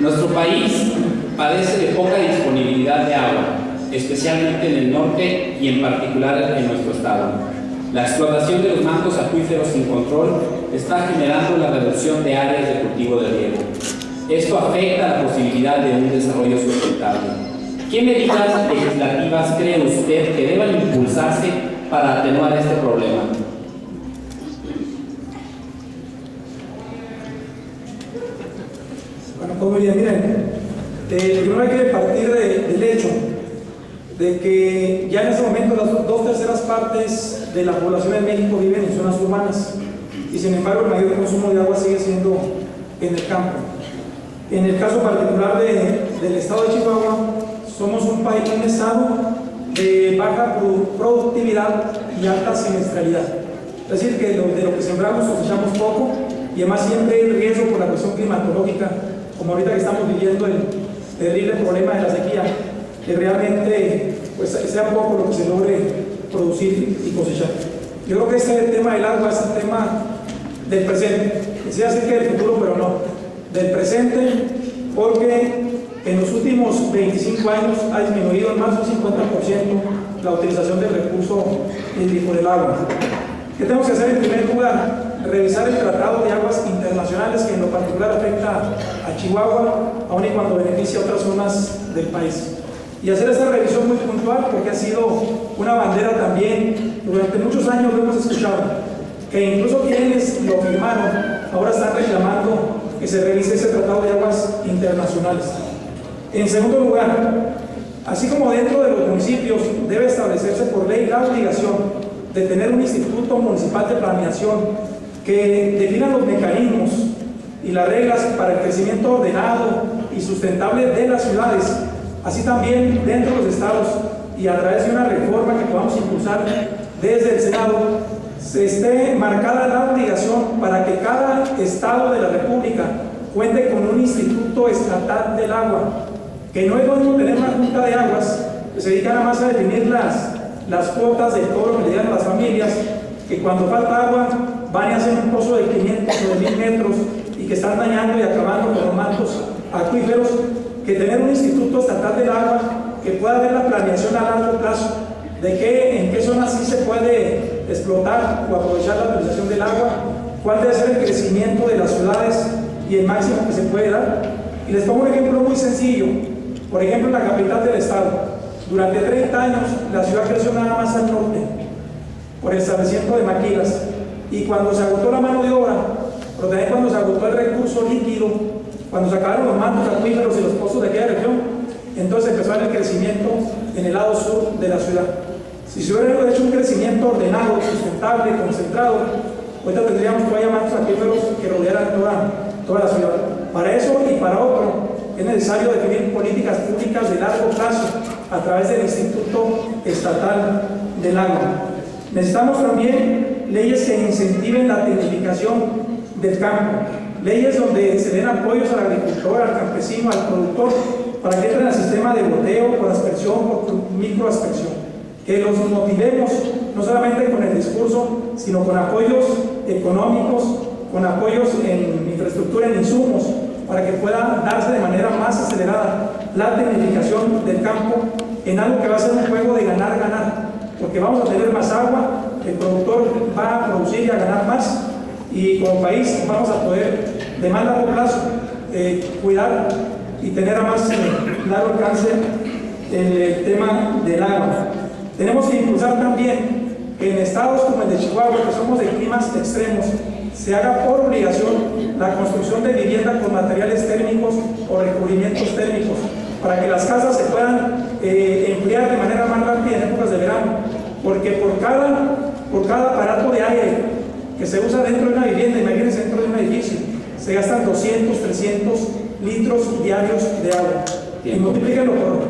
Nuestro país padece de poca disponibilidad de agua, especialmente en el norte y en particular en nuestro estado. La explotación de los mantos acuíferos sin control está generando la reducción de áreas de cultivo de riego. Esto afecta la posibilidad de un desarrollo sustentable. ¿Qué medidas legislativas cree usted que deban impulsarse para atenuar este problema? Pues bien, miren, eh, primero hay que partir del hecho de que ya en este momento las dos terceras partes de la población de México viven en zonas urbanas y sin embargo el mayor consumo de agua sigue siendo en el campo. En el caso particular del estado de Chihuahua, somos un país, un estado de baja productividad y alta siniestralidad. Es decir, que de lo que sembramos cosechamos poco y además siempre hay riesgo por la cuestión climatológica, como ahorita que estamos viviendo el terrible problema de la sequía, que realmente pues, sea poco lo que se logre producir y cosechar. Yo creo que este tema del agua es un tema del presente. Decía así que del futuro, pero no. Del presente, porque en los últimos 25 años ha disminuido en más de un 50% la utilización del recurso hídrico del agua. ¿Qué tenemos que hacer en primer lugar? Revisar el Tratado de Aguas Internacionales que en lo particular afecta a Chihuahua, aun y cuando beneficia a otras zonas del país. Y hacer esa revisión muy puntual porque ha sido una bandera también, durante muchos años lo hemos escuchado, que incluso quienes lo firmaron ahora están reclamando que se revise ese Tratado de Aguas Internacionales. En segundo lugar, así como dentro de los municipios debe establecerse por ley la obligación de tener un instituto municipal de planeación que defina los mecanismos y las reglas para el crecimiento ordenado y sustentable de las ciudades, así también dentro de los estados y a través de una reforma que podamos impulsar desde el Senado, se esté marcada la obligación para que cada estado de la República cuente con un instituto estatal del agua, que no es lo mismo tener una junta de aguas que se dedica nada más a definir las, las cuotas de todo lo que le dan a las familias, que cuando falta agua van y hacen un pozo de 500 o de 1000 metros y que están dañando y acabando con los mantos acuíferos, que tener un instituto estatal del agua que pueda ver la planeación a largo plazo de qué, en qué zonas sí se puede explotar o aprovechar la utilización del agua, cuál debe ser el crecimiento de las ciudades y el máximo que se puede dar. Y les pongo un ejemplo muy sencillo. Por ejemplo, en la capital del estado, durante 30 años la ciudad creció nada más al norte por el establecimiento de maquilas. Y cuando se agotó la mano de obra, pero también cuando se agotó el recurso líquido, cuando se acabaron los mantos acuíferos y los pozos de aquella región, entonces empezó el crecimiento en el lado sur de la ciudad. Si se hubiera hecho un crecimiento ordenado, sustentable, concentrado, ahorita tendríamos todavía mantos acuíferos que rodearan toda, toda la ciudad. Para eso y para otro, es necesario definir políticas públicas de largo plazo a través del Instituto Estatal del Agua. Necesitamos también leyes que incentiven la tecnificación del campo, leyes donde se den apoyos al agricultor, al campesino, al productor, para que entren al sistema de boteo por aspersión, por microaspersión. Que los motivemos no solamente con el discurso, sino con apoyos económicos, con apoyos en infraestructura, en insumos, para que pueda darse de manera más acelerada la tecnificación del campo en algo que va a ser un juego de ganar-ganar, porque vamos a tener más agua, el productor va a producir y a ganar más, y como país vamos a poder de más largo plazo eh, cuidar y tener a más eh, largo alcance el tema del agua. Tenemos que impulsar también en estados como el de Chihuahua, que somos de climas extremos, se haga por obligación la construcción de vivienda con materiales térmicos o recubrimientos térmicos, para que las casas se puedan eh, emplear de manera más rápida en épocas de verano, porque por cada, por cada aparato de aire que se usa dentro de una vivienda, imagínense dentro de un edificio, se gastan 200, 300 litros diarios de agua. Y multiplíquenlo por